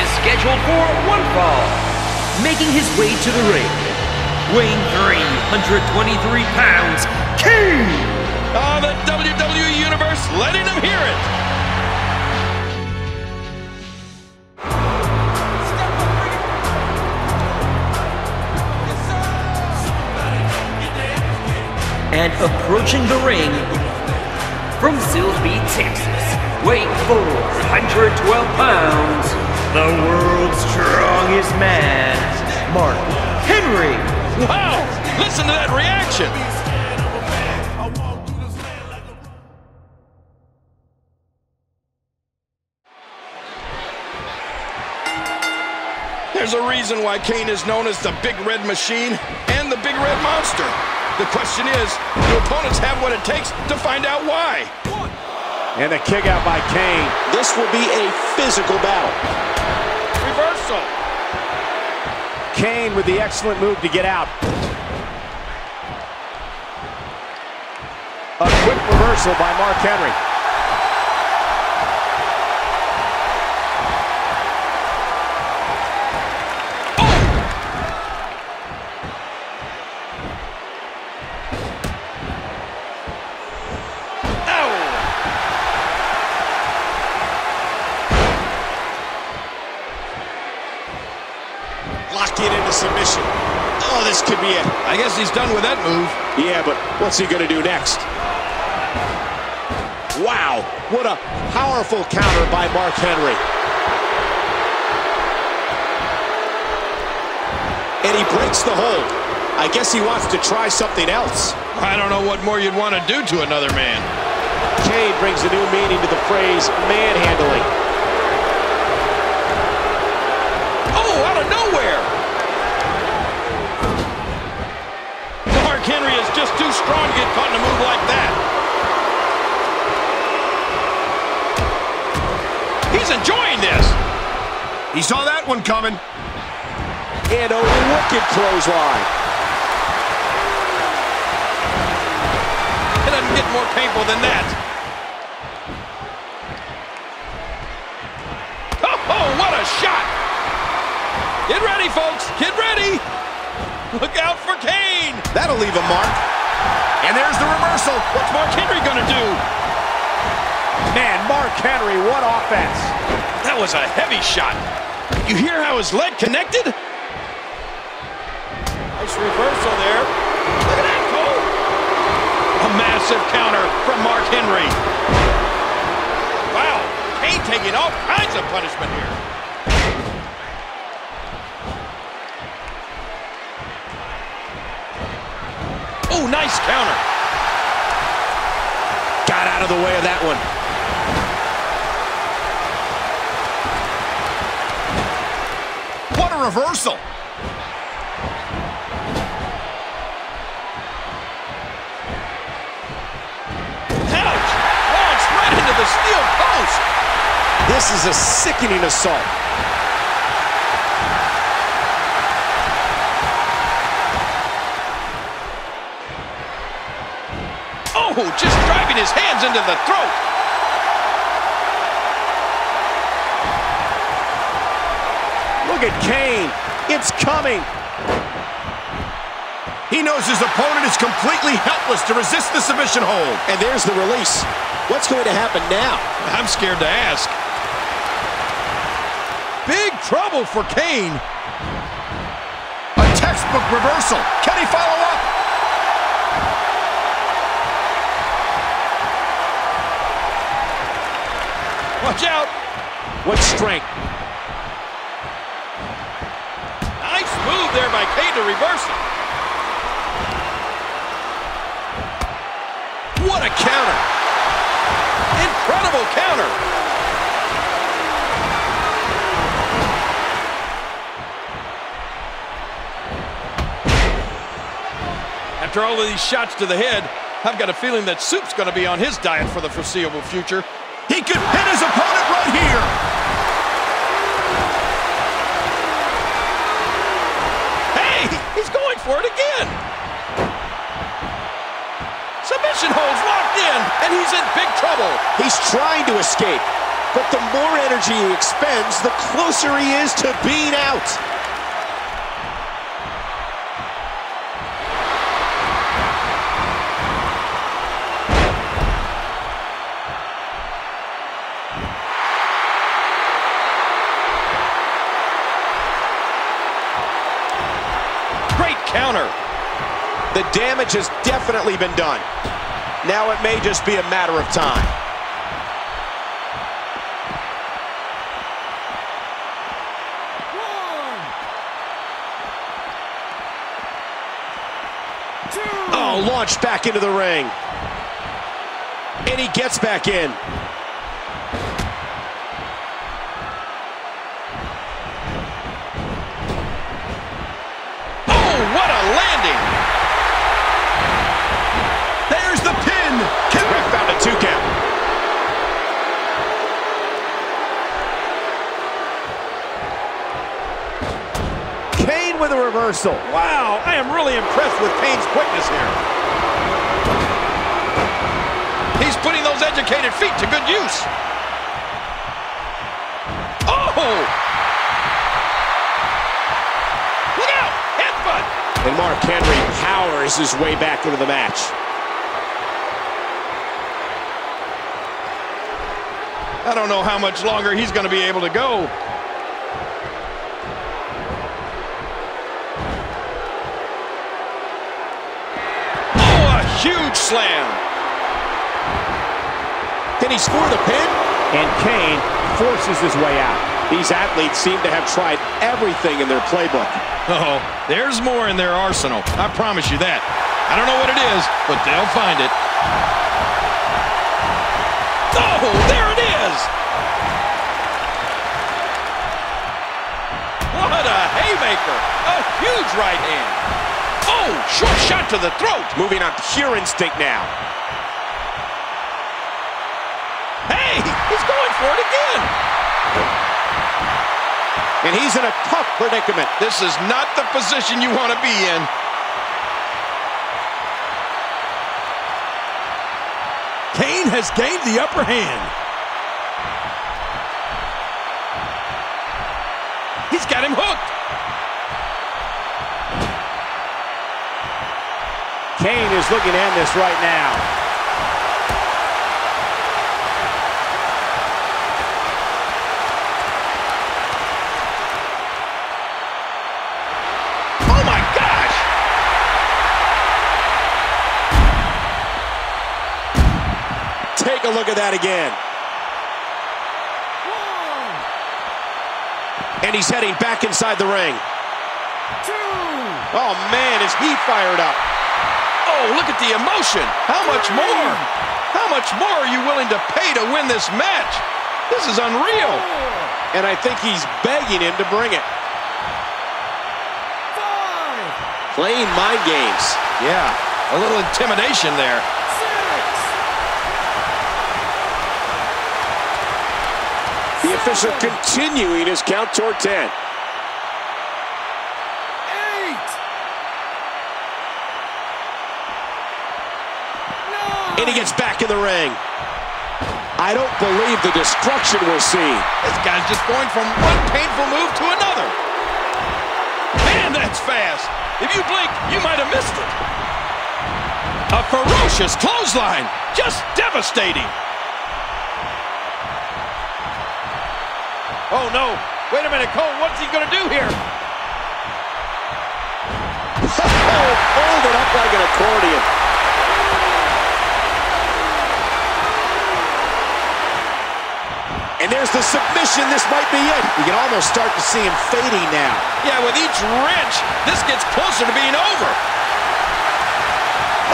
is scheduled for one fall. Making his way to the ring, weighing 323 pounds, Kane! Oh, the WWE Universe letting him hear it! And approaching the ring from Silsbee, Texas, weighing 412 pounds, the world's strongest man, Mark Henry. Wow! Listen to that reaction! There's a reason why Kane is known as the Big Red Machine and the Big Red Monster. The question is, do opponents have what it takes to find out why? And the kick out by Kane. This will be a physical battle. Reversal. Kane with the excellent move to get out. A quick reversal by Mark Henry. I guess he's done with that move. Yeah, but what's he going to do next? Wow, what a powerful counter by Mark Henry. And he breaks the hold. I guess he wants to try something else. I don't know what more you'd want to do to another man. Kane brings a new meaning to the phrase manhandling. Oh, out of nowhere! Mark is just too strong to get caught in a move like that. He's enjoying this. He saw that one coming. And a wicked clothesline. It doesn't get more painful than that. Oh, oh, what a shot! Get ready, folks. Get ready. Look out for Kane. That'll leave a mark. And there's the reversal. What's Mark Henry going to do? Man, Mark Henry, what offense. That was a heavy shot. You hear how his leg connected? Nice reversal there. Look at that, Cole. A massive counter from Mark Henry. Wow, Kane taking all kinds of punishment here. Oh, nice counter. Got out of the way of that one. What a reversal. Ouch! Oh, Launched right into the steel post. This is a sickening assault. Oh, just driving his hands into the throat. Look at Kane. It's coming. He knows his opponent is completely helpless to resist the submission hold. And there's the release. What's going to happen now? I'm scared to ask. Big trouble for Kane. A textbook reversal. Can he follow up? Watch out. What strength? Nice move there by Kane to reverse it. What a counter. Incredible counter. After all of these shots to the head, I've got a feeling that Soup's going to be on his diet for the foreseeable future. He could pin his opponent right here. Hey, he's going for it again. Submission holds locked in, and he's in big trouble. He's trying to escape. but the more energy he expends, the closer he is to being out. Counter. The damage has definitely been done. Now it may just be a matter of time. Oh, launched back into the ring. And he gets back in. Reversal. Wow, I am really impressed with Kane's quickness here. He's putting those educated feet to good use. Oh! Look out! Headbutt! And Mark Henry powers his way back into the match. I don't know how much longer he's going to be able to go. Slam. Can he score the pin? And Kane forces his way out. These athletes seem to have tried everything in their playbook. Oh, there's more in their arsenal. I promise you that. I don't know what it is, but they'll find it. Oh, there it is! What a haymaker! A huge right hand. Oh, short shot to the throat. Moving on pure instinct now. Hey, he's going for it again. And he's in a tough predicament. This is not the position you want to be in. Kane has gained the upper hand. He's got him hooked. Kane is looking to end this right now. Oh my gosh! Take a look at that again. And he's heading back inside the ring. Oh, man, is he fired up. Oh, look at the emotion. How much more? How much more are you willing to pay to win this match? This is unreal. And I think he's begging him to bring it. Five. Playing mind games. Yeah, a little intimidation there. Six. The official continuing his count toward 10. And he gets back in the ring. I don't believe the destruction we're seeing. This guy's just going from one painful move to another. Man, that's fast. If you blink, you might have missed it. A ferocious clothesline. Just devastating. Oh, no. Wait a minute, Cole. What's he going to do here? Oh, hold it up like an accordion. There's the submission. This might be it. You can almost start to see him fading now. Yeah, with each wrench, this gets closer to being over.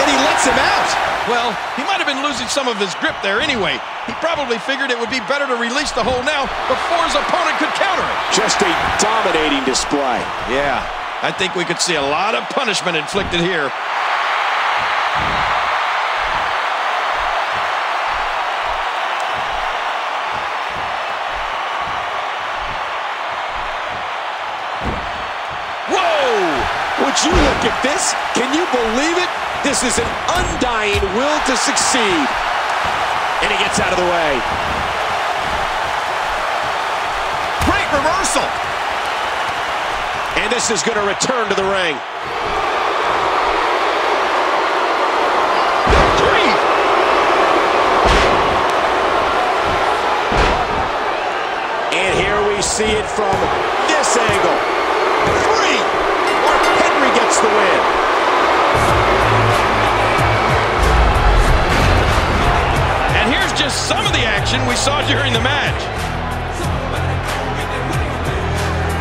And he lets him out. Well, he might have been losing some of his grip there anyway. He probably figured it would be better to release the hold now before his opponent could counter it. Just a dominating display. Yeah, I think we could see a lot of punishment inflicted here. Would you look at this? Can you believe it? This is an undying will to succeed. And he gets out of the way. Great reversal. And this is going to return to the ring. And here we see it from this angle. Some of the action we saw during the match.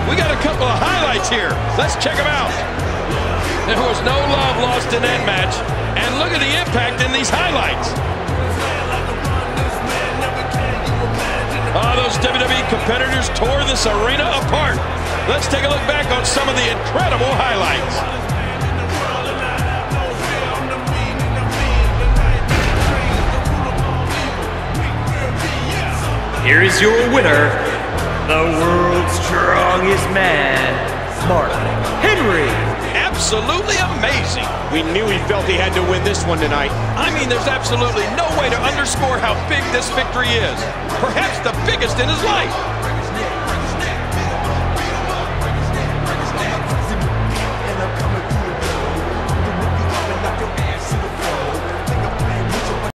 We got a couple of highlights here. Let's check them out. There was no love lost in that match. And look at the impact in these highlights. Oh, those WWE competitors tore this arena apart. Let's take a look back on some of the incredible highlights. Here is your winner, the world's strongest man, Mark Henry. Absolutely amazing. We knew he felt he had to win this one tonight. I mean, there's absolutely no way to underscore how big this victory is. Perhaps the biggest in his life.